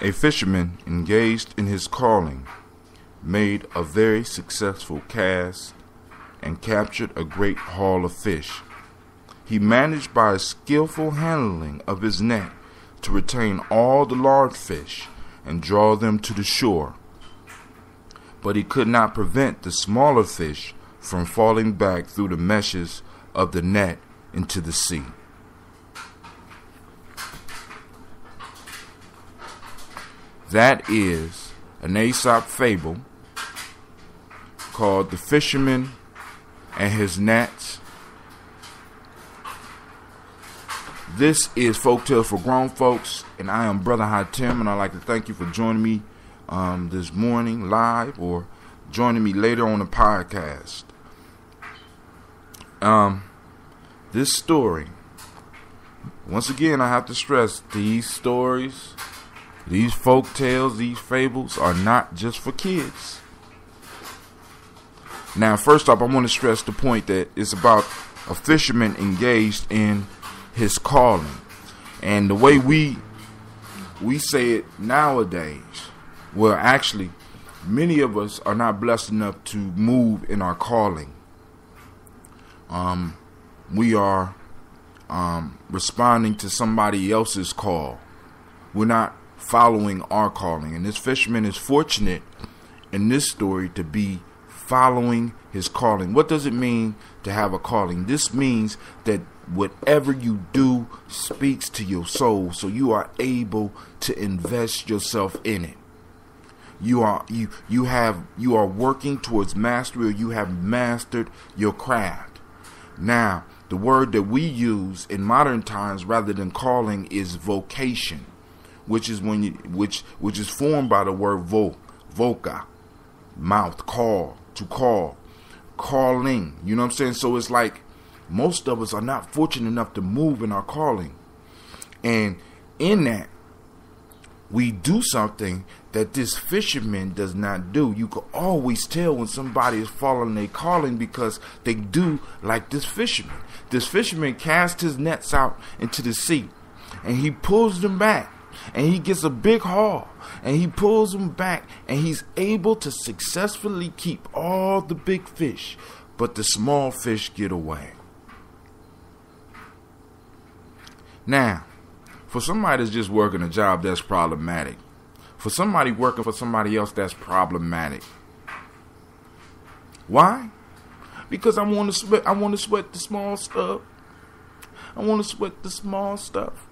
A fisherman engaged in his calling made a very successful cast and captured a great haul of fish. He managed by a skillful handling of his net to retain all the large fish and draw them to the shore. But he could not prevent the smaller fish from falling back through the meshes of the net into the sea. That is an Aesop fable called The Fisherman and His Nets. This is Folktales for Grown Folks, and I am Brother Haatim, and I'd like to thank you for joining me um, this morning live or joining me later on the podcast. Um, this story, once again, I have to stress these stories these folk tales, these fables are not just for kids. Now, first off, I want to stress the point that it's about a fisherman engaged in his calling. And the way we we say it nowadays, well actually many of us are not blessed enough to move in our calling. Um we are um responding to somebody else's call. We're not following our calling. And this fisherman is fortunate in this story to be following his calling. What does it mean to have a calling? This means that whatever you do speaks to your soul, so you are able to invest yourself in it. You are you you have you are working towards mastery or you have mastered your craft. Now, the word that we use in modern times rather than calling is vocation which is when you which which is formed by the word vo, voca, mouth, call, to call, calling. You know what I'm saying? So it's like most of us are not fortunate enough to move in our calling. And in that, we do something that this fisherman does not do. You can always tell when somebody is following their calling because they do like this fisherman. This fisherman casts his nets out into the sea and he pulls them back and he gets a big haul and he pulls them back and he's able to successfully keep all the big fish, but the small fish get away. Now, for somebody that's just working a job that's problematic, for somebody working for somebody else that's problematic. Why? Because I want to sweat I want to sweat the small stuff. I want to sweat the small stuff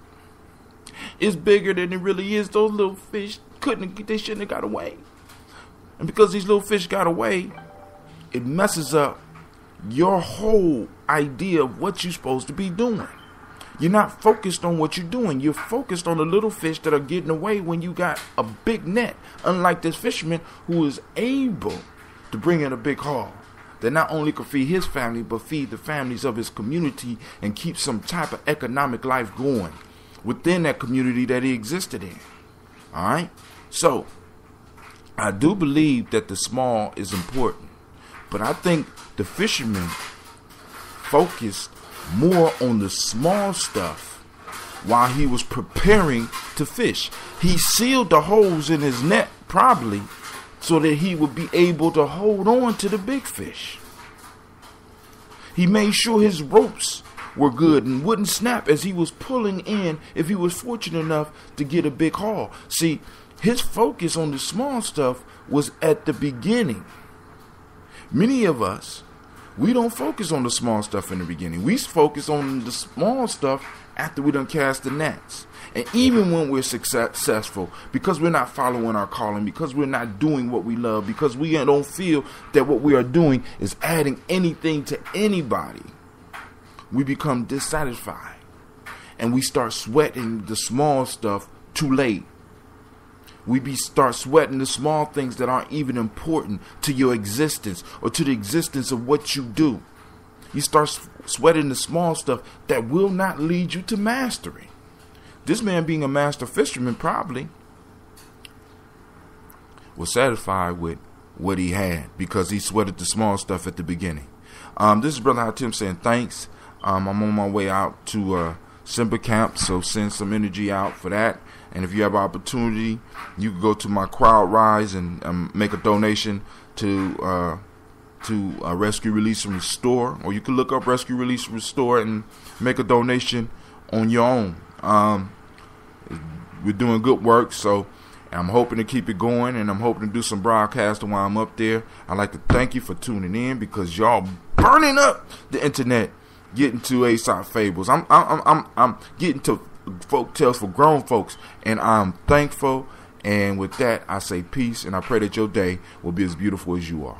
is bigger than it really is. Those little fish couldn't, they shouldn't have got away. And because these little fish got away, it messes up your whole idea of what you're supposed to be doing. You're not focused on what you're doing. You're focused on the little fish that are getting away when you got a big net. Unlike this fisherman who is able to bring in a big haul that not only could feed his family but feed the families of his community and keep some type of economic life going within that community that he existed in. All right? So, I do believe that the small is important, but I think the fisherman focused more on the small stuff while he was preparing to fish. He sealed the holes in his net probably so that he would be able to hold on to the big fish. He made sure his ropes were good and wouldn't snap as he was pulling in if he was fortunate enough to get a big haul. See, his focus on the small stuff was at the beginning. Many of us, we don't focus on the small stuff in the beginning. We focus on the small stuff after we done cast the nets. And even when we're successful, because we're not following our calling, because we're not doing what we love, because we don't feel that what we are doing is adding anything to anybody, we become dissatisfied and we start sweating the small stuff too late. We be start sweating the small things that aren't even important to your existence or to the existence of what you do. You start sweating the small stuff that will not lead you to mastery. This man, being a master fisherman, probably was satisfied with what he had because he sweated the small stuff at the beginning. Um, this is Brother Haatim saying thanks. Um, I'm on my way out to uh, Simba Camp, so send some energy out for that. And if you have opportunity, you can go to my CrowdRise and um, make a donation to uh, to uh, Rescue Release and Restore, or you can look up Rescue Release and Restore and make a donation on your own. Um, we're doing good work, so I'm hoping to keep it going, and I'm hoping to do some broadcasting while I'm up there. I'd like to thank you for tuning in because y'all burning up the internet, getting to Aesop fables. I'm I'm I'm I'm getting to folk tales for grown folks, and I'm thankful. And with that, I say peace, and I pray that your day will be as beautiful as you are.